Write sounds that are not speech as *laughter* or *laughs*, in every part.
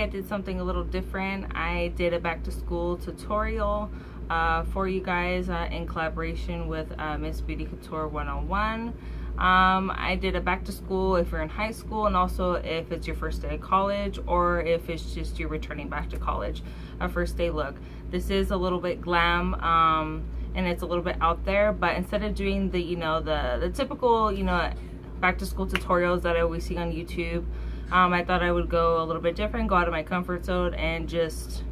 I did something a little different. I did a back to school tutorial uh, for you guys uh, in collaboration with uh, Miss Beauty Couture 101. Um, I did a back to school if you're in high school and also if it's your first day of college or if it's just you're returning back to college, a first day look. This is a little bit glam um, and it's a little bit out there, but instead of doing the, you know, the, the typical, you know, back to school tutorials that I always see on YouTube, um, I thought I would go a little bit different, go out of my comfort zone and just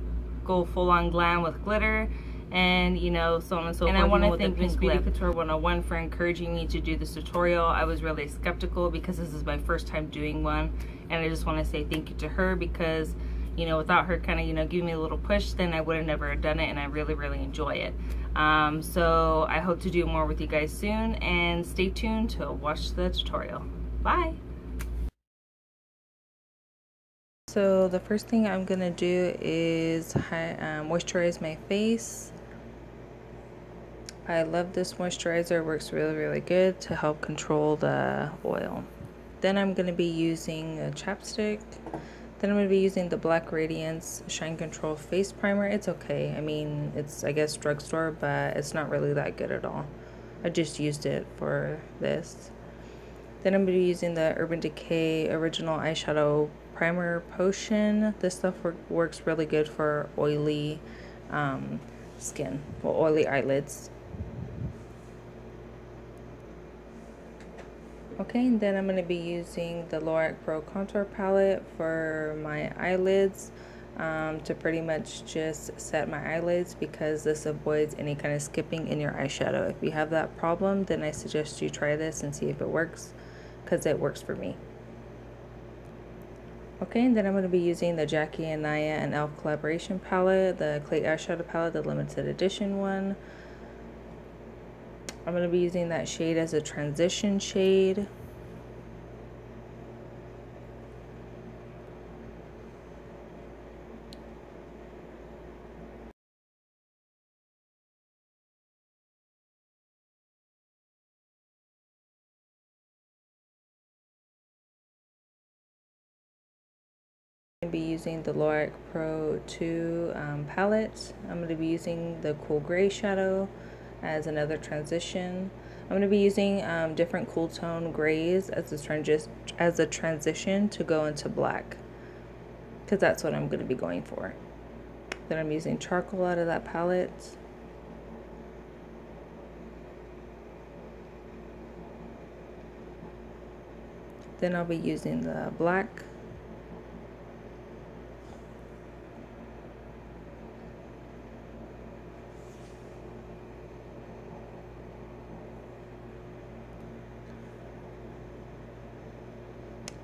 go full on glam with glitter and you know so on and so and forth. And I want to thank Miss Beauty Couture 101 for encouraging me to do this tutorial. I was really skeptical because this is my first time doing one and I just want to say thank you to her because you know without her kind of you know giving me a little push then I would have never done it and I really really enjoy it. Um, so I hope to do more with you guys soon and stay tuned to watch the tutorial. Bye! So the first thing I'm going to do is uh, moisturize my face. I love this moisturizer. It works really, really good to help control the oil. Then I'm going to be using a chapstick. Then I'm to be using the Black Radiance Shine Control Face Primer. It's okay. I mean, it's, I guess, drugstore, but it's not really that good at all. I just used it for this. Then I'm going to be using the Urban Decay Original Eyeshadow Primer Potion. This stuff works really good for oily um, skin, well, oily eyelids. Okay, and then I'm going to be using the Lorac Pro Contour Palette for my eyelids um, to pretty much just set my eyelids because this avoids any kind of skipping in your eyeshadow. If you have that problem, then I suggest you try this and see if it works because it works for me. Okay, and then I'm going to be using the Jackie Aina and e.l.f. collaboration palette, the Clay eyeshadow palette, the limited edition one. I'm going to be using that shade as a transition shade. going to be using the Lorac Pro 2 um, palette. I'm going to be using the Cool Gray shadow as another transition. I'm going to be using um, different cool tone grays as a, as a transition to go into black because that's what I'm going to be going for. Then I'm using charcoal out of that palette. Then I'll be using the black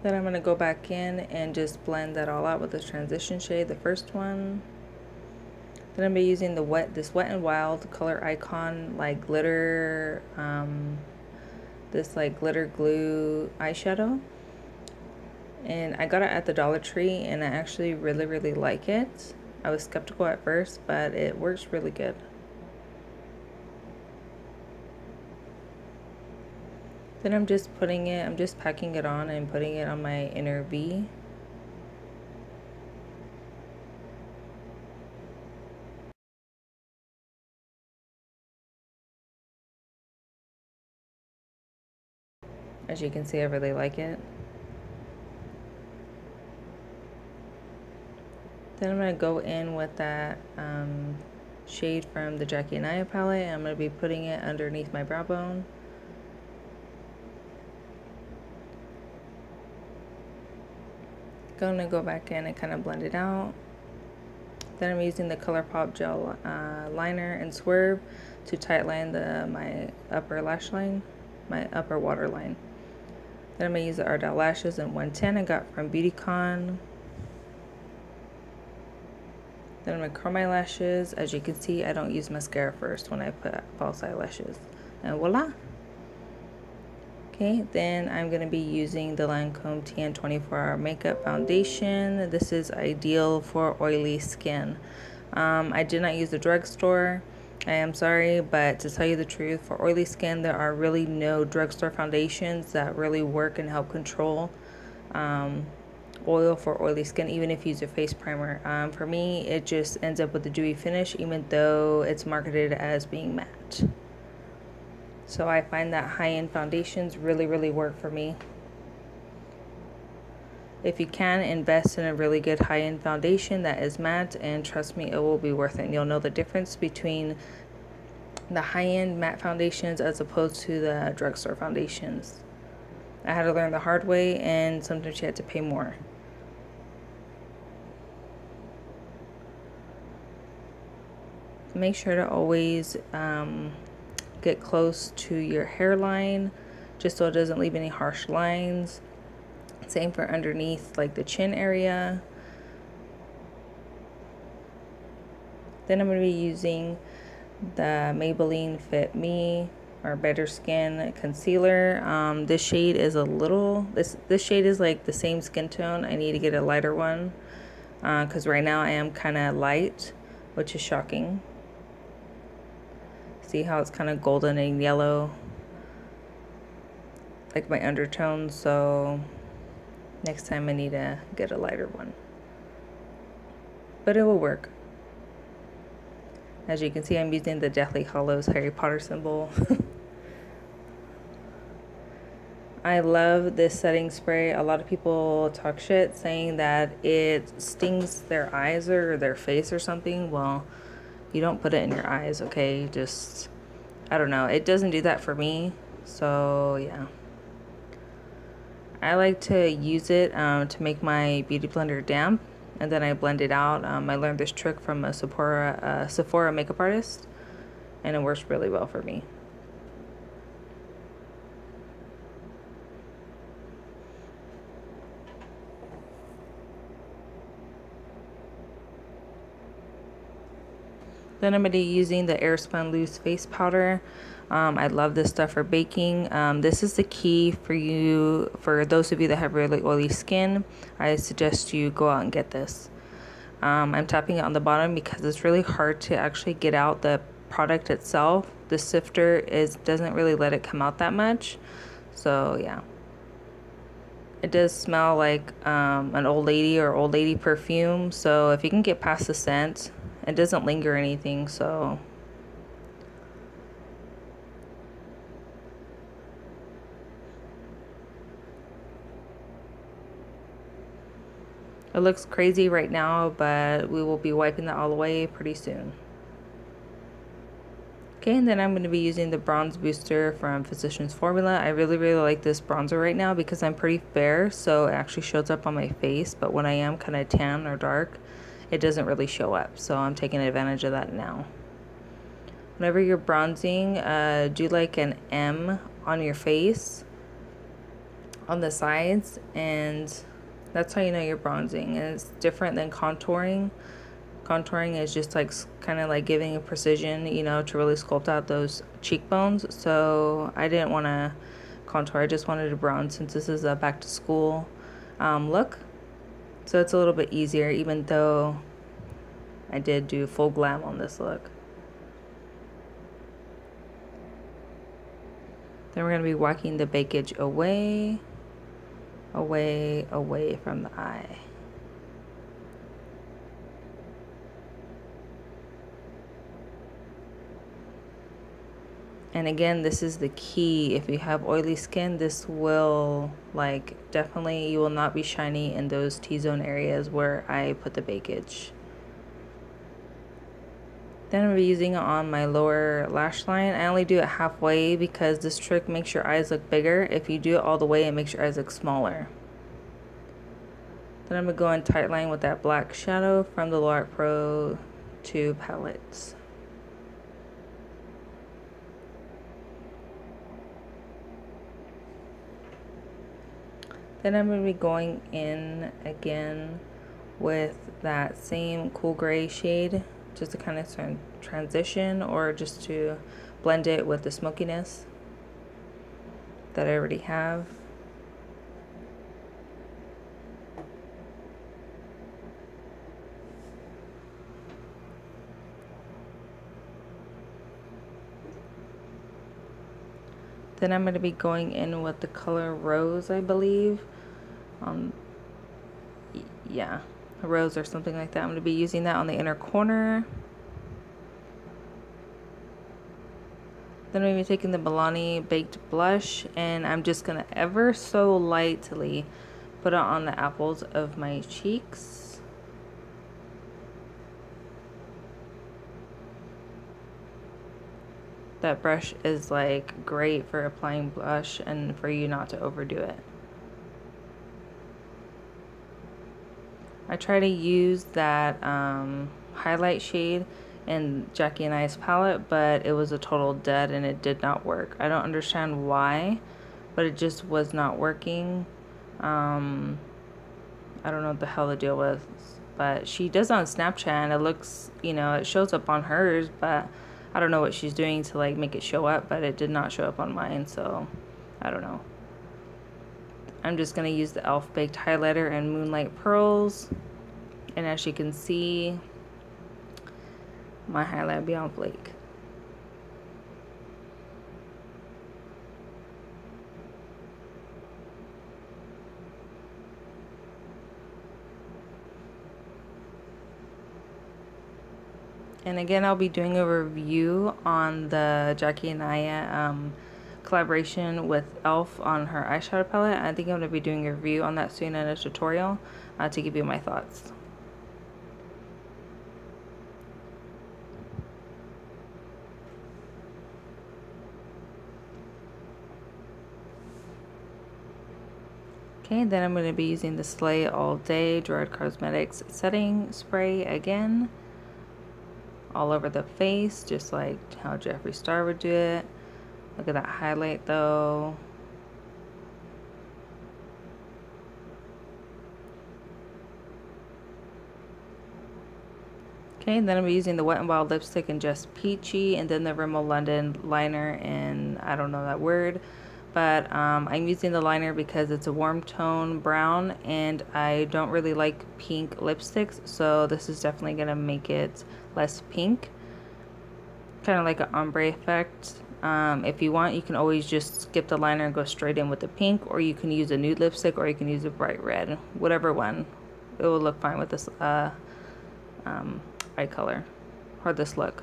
Then I'm going to go back in and just blend that all out with the transition shade, the first one. Then I'm going to be using the wet, this Wet and Wild Coloricon, like glitter, um, this like glitter glue eyeshadow. And I got it at the Dollar Tree and I actually really, really like it. I was skeptical at first, but it works really good. Then I'm just putting it, I'm just packing it on and putting it on my inner V. As you can see, I really like it. Then I'm going to go in with that um, shade from the Jackie Aina palette. I'm going to be putting it underneath my brow bone. Going to go back in and kind of blend it out. Then I'm using the ColourPop gel uh, liner and swerve to tightline the my upper lash line, my upper waterline. Then I'm going to use the Ardell Lashes in 110 I got from BeautyCon. Then I'm to curl my lashes. As you can see, I don't use mascara first when I put false eyelashes. And voila! Okay, then I'm going to be using the Lancome Teint 24 Hour Makeup Foundation. This is ideal for oily skin. Um, I did not use the drugstore. I am sorry, but to tell you the truth, for oily skin, there are really no drugstore foundations that really work and help control um, oil for oily skin even if you use a face primer. Um, for me, it just ends up with a dewy finish even though it's marketed as being matte. So I find that high-end foundations really, really work for me. If you can, invest in a really good high-end foundation that is matte and trust me, it will be worth it. You'll know the difference between the high-end matte foundations as opposed to the drugstore foundations. I had to learn the hard way and sometimes you had to pay more. Make sure to always um, get close to your hairline just so it doesn't leave any harsh lines. Same for underneath like the chin area. Then I'm going to be using the Maybelline Fit Me or Better Skin concealer. Um, this shade is a little, this, this shade is like the same skin tone. I need to get a lighter one because uh, right now I am kind of light, which is shocking. See how it's kind of golden and yellow, like my undertones. So next time I need to get a lighter one. But it will work. As you can see, I'm using the Deathly Hallows Harry Potter symbol. *laughs* I love this setting spray. A lot of people talk shit saying that it stings their eyes or their face or something. Well, you don't put it in your eyes, okay? Just, I don't know. It doesn't do that for me. So, yeah. I like to use it um, to make my beauty blender damp and then I blend it out. Um, I learned this trick from a Sephora, uh, Sephora makeup artist and it works really well for me. Then I'm going to be using the Airspun Loose Face Powder. Um, I love this stuff for baking. Um, this is the key for you, for those of you that have really oily skin. I suggest you go out and get this. Um, I'm tapping it on the bottom because it's really hard to actually get out the product itself. The sifter is doesn't really let it come out that much. So yeah. It does smell like um, an old lady or old lady perfume. So if you can get past the scent, it doesn't linger anything, so It looks crazy right now, but we will be wiping that all away pretty soon. Okay, and then I'm going to be using the Bronze Booster from Physicians Formula. I really, really like this bronzer right now because I'm pretty fair, so it actually shows up on my face. But when I am kind of tan or dark, it doesn't really show up. So I'm taking advantage of that now. Whenever you're bronzing, uh, do like an M on your face, on the sides, and that's how you know you're bronzing. And it's different than contouring. Contouring is just like kind of like giving a precision, you know, to really sculpt out those cheekbones. So I didn't want to contour. I just wanted to bronze since this is a back to school um, look. So it's a little bit easier even though I did do full glam on this look. Then we're going to be walking the bakage away, away, away from the eye. And again this is the key. If you have oily skin this will like definitely you will not be shiny in those t-zone areas where I put the bakage then I'm using it on my lower lash line. I only do it halfway because this trick makes your eyes look bigger. If you do it all the way it makes your eyes look smaller. Then I'm going to go in tight line with that black shadow from the Lorac Pro 2 palettes Then I'm going to be going in again with that same cool gray shade just to kind of transition or just to blend it with the smokiness that I already have. Then I'm going to be going in with the color Rose, I believe Um, on yeah, a rose or something like that. I'm going to be using that on the inner corner. Then I'm going to be taking the Milani Baked Blush and I'm just going to ever so lightly put it on the apples of my cheeks. That brush is like great for applying blush and for you not to overdo it. I try to use that um, highlight shade in Jackie Aina's palette, but it was a total dead and it did not work. I don't understand why, but it just was not working. Um, I don't know what the hell the deal was, but she does on Snapchat and it looks, you know, it shows up on hers, but I don't know what she's doing to like make it show up, but it did not show up on mine, so I don't know. I'm just going to use the e.l.f. Baked Highlighter and Moonlight Pearls. And as you can see, my highlight be on flake. And again, I'll be doing a review on the Jackie Aina um, collaboration with e.l.f. on her eyeshadow palette. I think I'm going to be doing a review on that soon in a tutorial uh, to give you my thoughts. Okay, then I'm going to be using the Slay All Day Gerard Cosmetics Setting Spray again. All over the face, just like how Jeffree Star would do it. Look at that highlight though. Okay, and then I'm using the Wet n Wild lipstick in Just Peachy and then the Rimmel London liner in, I don't know that word, but um, I'm using the liner because it's a warm tone brown and I don't really like pink lipsticks, so this is definitely going to make it less pink. Kind of like an ombre effect. Um, if you want, you can always just skip the liner and go straight in with the pink, or you can use a nude lipstick, or you can use a bright red, whatever one. It will look fine with this uh, um, eye color, or this look.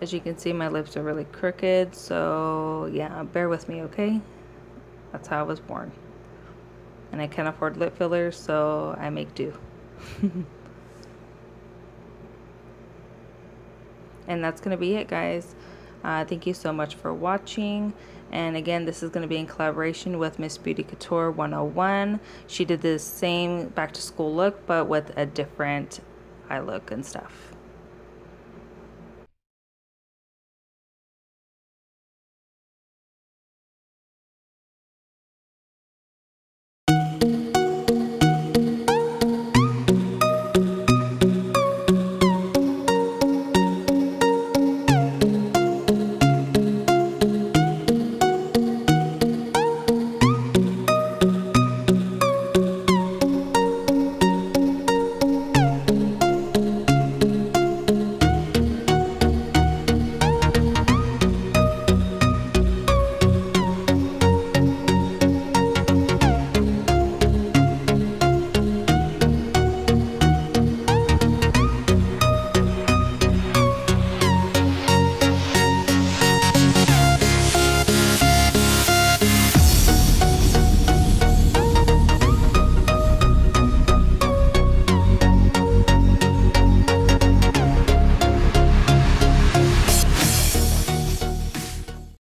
As you can see, my lips are really crooked, so yeah, bear with me, okay? That's how I was born. And I can't afford lip fillers, so I make do. *laughs* and that's going to be it guys. Uh, thank you so much for watching. And again this is going to be in collaboration with Miss Beauty Couture 101 she did the same back to school look but with a different eye look and stuff